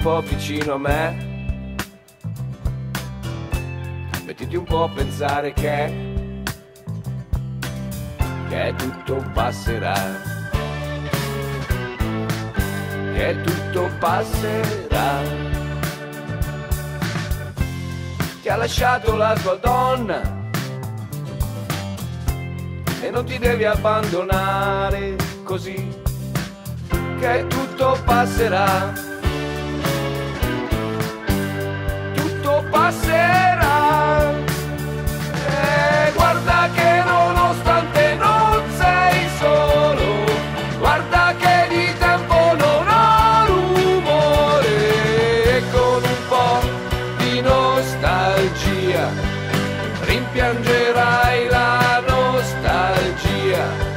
po' vicino a me. Mettiti un po' a pensare che, che tutto passerà. Che tutto passerà. Ti ha lasciato la tua donna e non ti devi abbandonare così che tutto passerà. Rimpiangerai la nostalgia.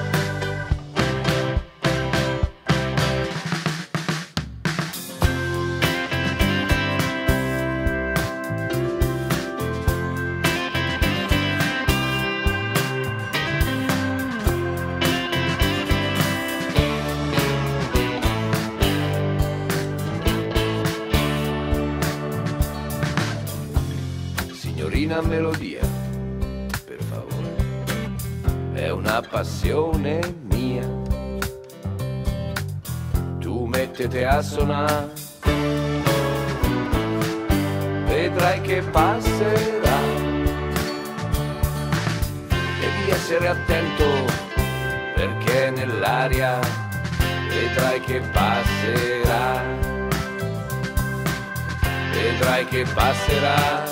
Signorina melodia, una passione mia. Tu mettete a suonare, vedrai che passerà. Devi essere attento perché nell'aria vedrai che passerà vedrai che passerà.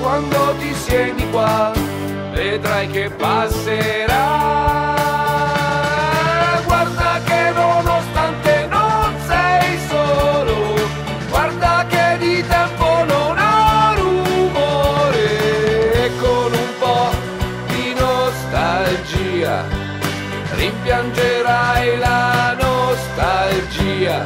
Quando ti siedi qua, vedrai che passerà. Guarda che nonostante non sei solo, guarda che di tempo non ha rumore con un po' di nostalgia rimpiangerai la nostalgia.